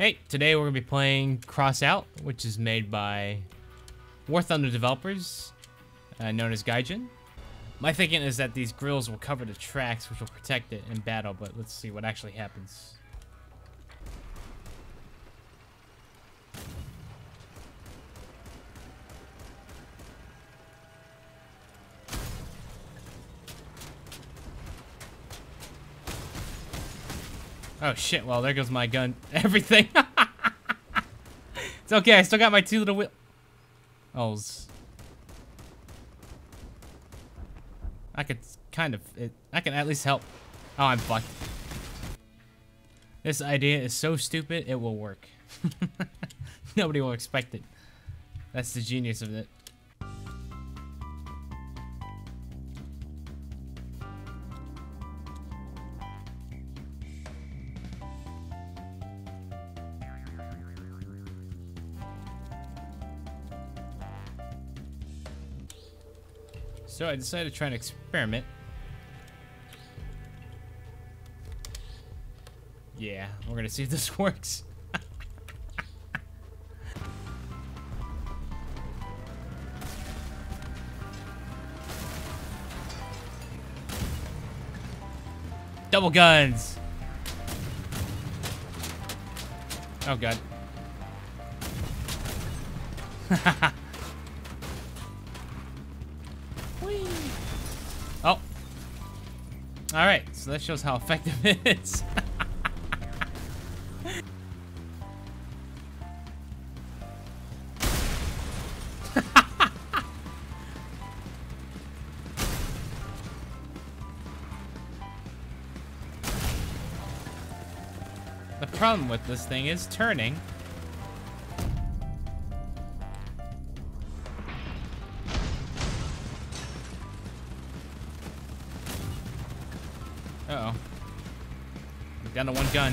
Hey, today we're going to be playing Crossout, which is made by War Thunder developers, uh, known as Gaijin. My thinking is that these grills will cover the tracks, which will protect it in battle, but let's see what actually happens. Oh shit, well there goes my gun. Everything. it's okay, I still got my two little wheel. Oh. I could kind of, it, I can at least help. Oh, I'm fucked. This idea is so stupid, it will work. Nobody will expect it. That's the genius of it. So I decided to try an experiment. Yeah, we're gonna see if this works. Double guns! Oh god. Oh. Alright, so that shows how effective it is. the problem with this thing is turning. Uh oh Down to one gun.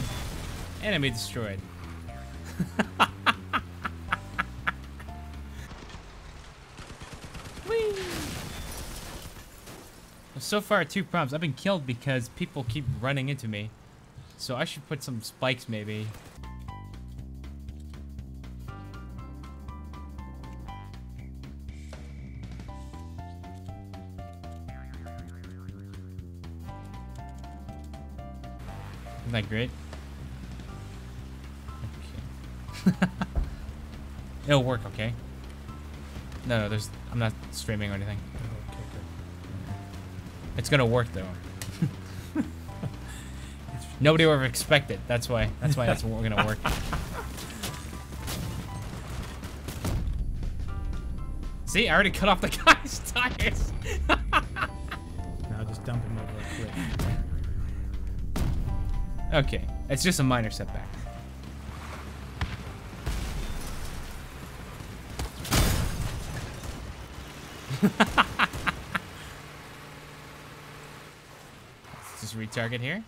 Enemy destroyed. So far, two problems. I've been killed because people keep running into me. So I should put some spikes, maybe. Isn't that great? Okay. It'll work, okay? No, no, there's... I'm not streaming or anything. Oh, okay, good. It's gonna work, though. Nobody would have expected. That's why. That's why that's gonna work. See, I already cut off the guy's tires. Now just dump him over a cliff. Okay, it's just a minor setback. Let's just retarget here.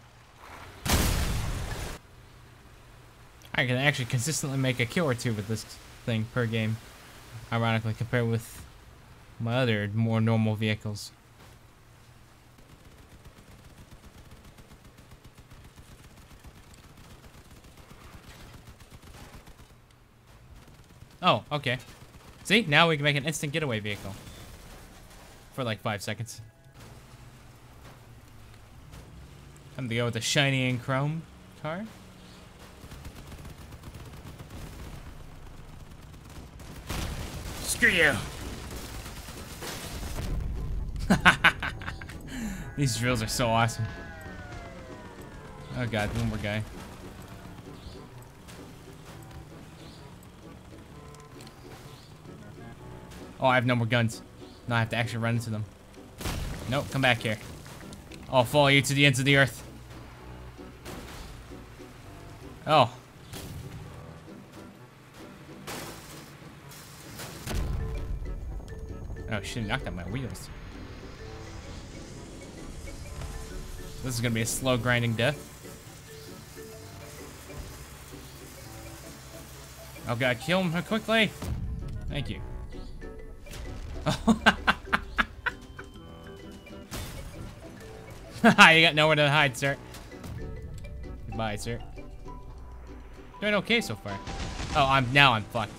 I can actually consistently make a kill or two with this thing per game. Ironically, compared with my other more normal vehicles. Oh, okay. See, now we can make an instant getaway vehicle. For like five seconds. I'm to go with the shiny and chrome car. Screw you! These drills are so awesome. Oh god, one more guy. Oh, I have no more guns. Now I have to actually run into them. Nope, come back here. I'll follow you to the ends of the earth. Oh. Oh shit, knocked out my wheels. This is gonna be a slow grinding death. Oh god, kill him quickly! Thank you. Ah, you got nowhere to hide, sir. Goodbye, sir. Doing okay so far. Oh, I'm now I'm fucked.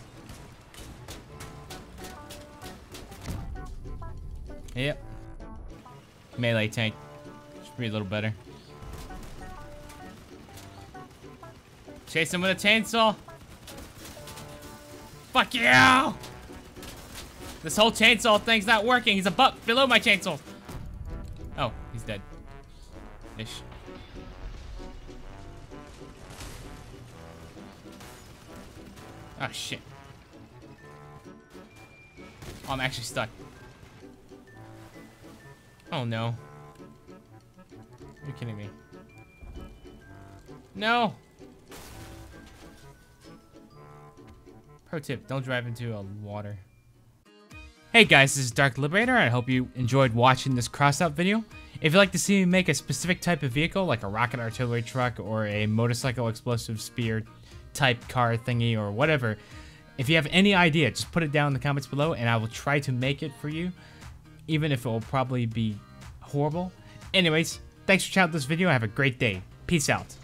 Yep. Melee tank. Should be a little better. Chase him with a chainsaw. Fuck you! This whole chainsaw thing's not working. He's a butt below my chainsaw. Oh, he's dead. Ish. Oh, shit. Oh, I'm actually stuck. Oh, no. You're kidding me. No! Pro tip, don't drive into a water. Hey guys, this is Dark Liberator. I hope you enjoyed watching this Crossout video. If you'd like to see me make a specific type of vehicle, like a rocket artillery truck or a motorcycle explosive spear type car thingy or whatever, if you have any idea, just put it down in the comments below and I will try to make it for you, even if it will probably be horrible. Anyways, thanks for checking out this video. Have a great day. Peace out.